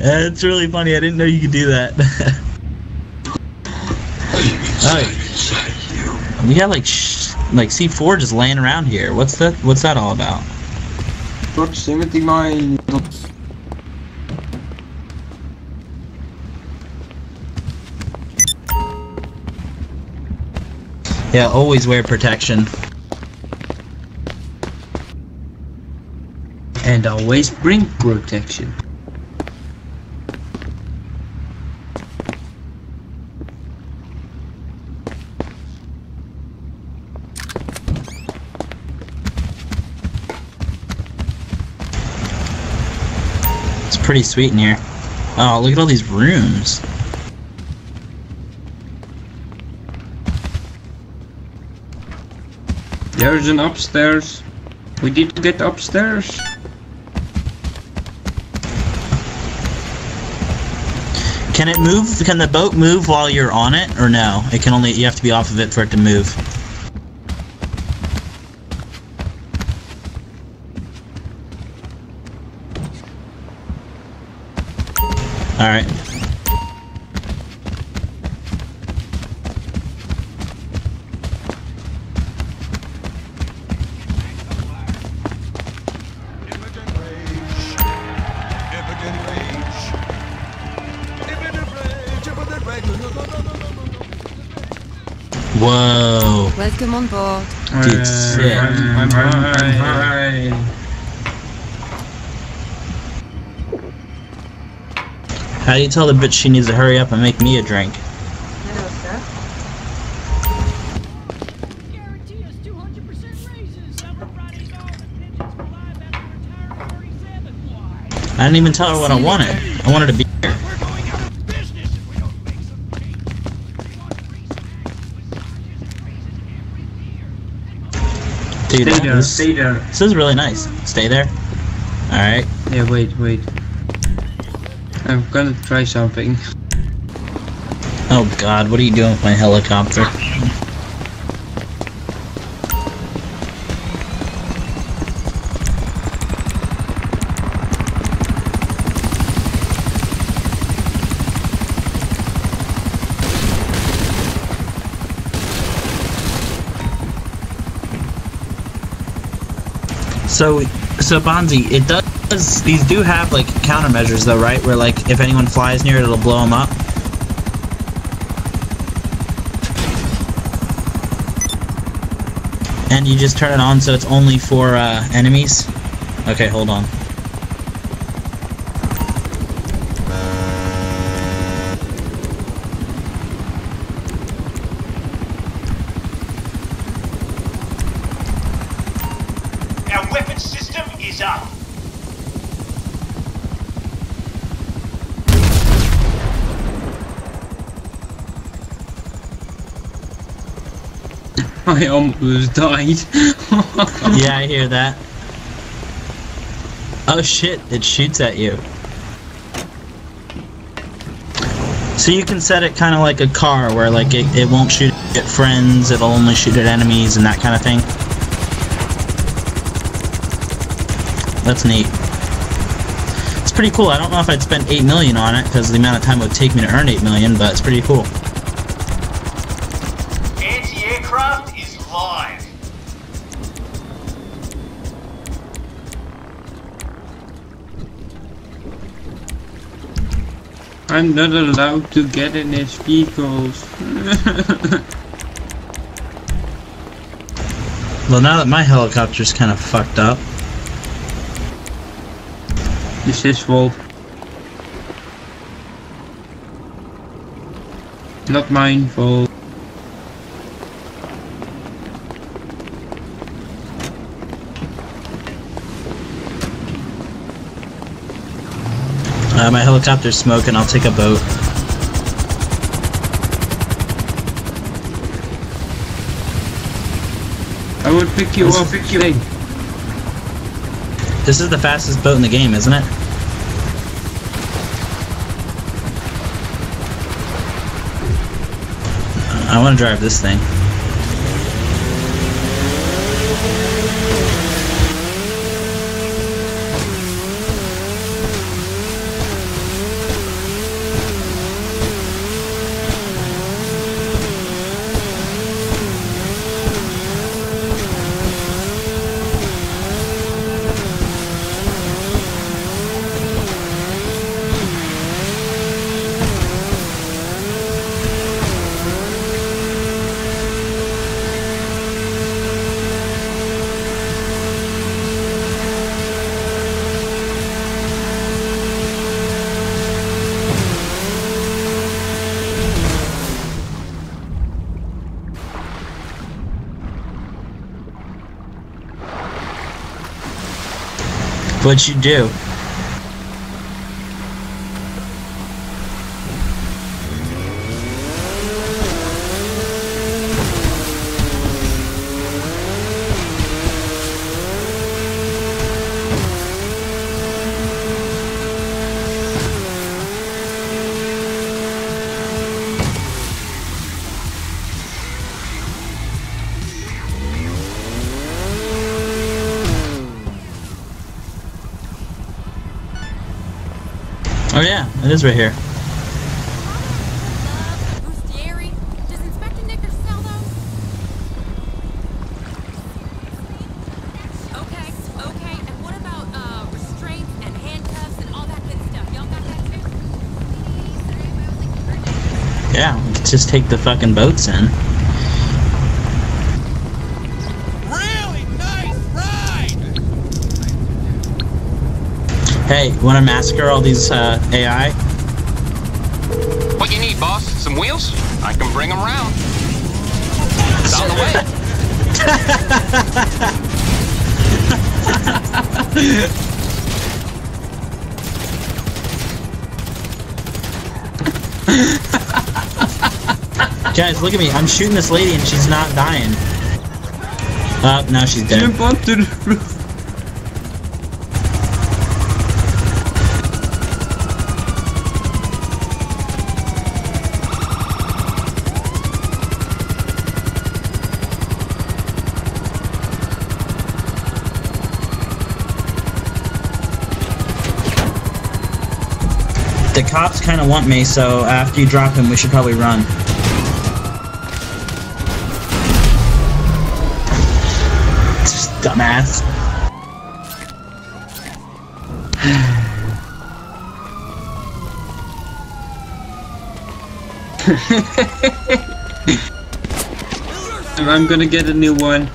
Uh, That's really funny. I didn't know you could do that. oh, we got like sh- like C4 just laying around here. What's that? What's that all about? Proximity mine. Yeah, always wear protection. And always bring protection. Pretty sweet in here. Oh, look at all these rooms. There's an upstairs. We need to get upstairs. Can it move? Can the boat move while you're on it, or no? It can only you have to be off of it for it to move. All right. Impotent rage. Impotent rage. Impotent rage. Impotent rage. No, no, no, no, no, no, no. Whoa. Welcome on board. Dude, sick. I'm, I'm, I'm, I'm, How do you tell the bitch she needs to hurry up and make me a drink? Guarantee us 200% raises. Summer Fridays all the pensions for live after retiring 37. Why? I didn't even tell her what I wanted. I wanted to be here. We're going out of business if we don't make some changes. We want free snacks with massages and raises every year. Dude, Stay there, this, stay there. this is really nice. Stay there. Alright. Yeah, wait, wait. I'm gonna try something. Oh god, what are you doing with my helicopter? So, so Bonzey, it does. These do have like countermeasures, though, right? Where like if anyone flies near it, it'll blow them up. And you just turn it on so it's only for uh, enemies. Okay, hold on. Our weapon system is up. I almost died. Yeah, I hear that. Oh shit, it shoots at you. So you can set it kind of like a car where like it, it won't shoot at friends, it'll only shoot at enemies and that kind of thing. That's neat. It's pretty cool. I don't know if I'd spend 8 million on it because the amount of time it would take me to earn 8 million, but it's pretty cool. I'm not allowed to get in his vehicles. Well, now that my helicopter's kind of fucked up. This is fault. Not mine fault. Uh, my helicopter's smoking, I'll take a boat. I would pick you up. pick you This is the fastest boat in the game, isn't it? I want to drive this thing. But you do. Good yeah, it is right here. Yeah, just take the fucking boats in. Hey, wanna massacre all these uh, AI? What you need, boss? Some wheels? I can bring them round. It's on the way. Guys, look at me. I'm shooting this lady and she's not dying. Uh, now she's dead. Jump onto the cops kind of want me, so after you drop him, we should probably run. Just dumbass. I'm gonna get a new one.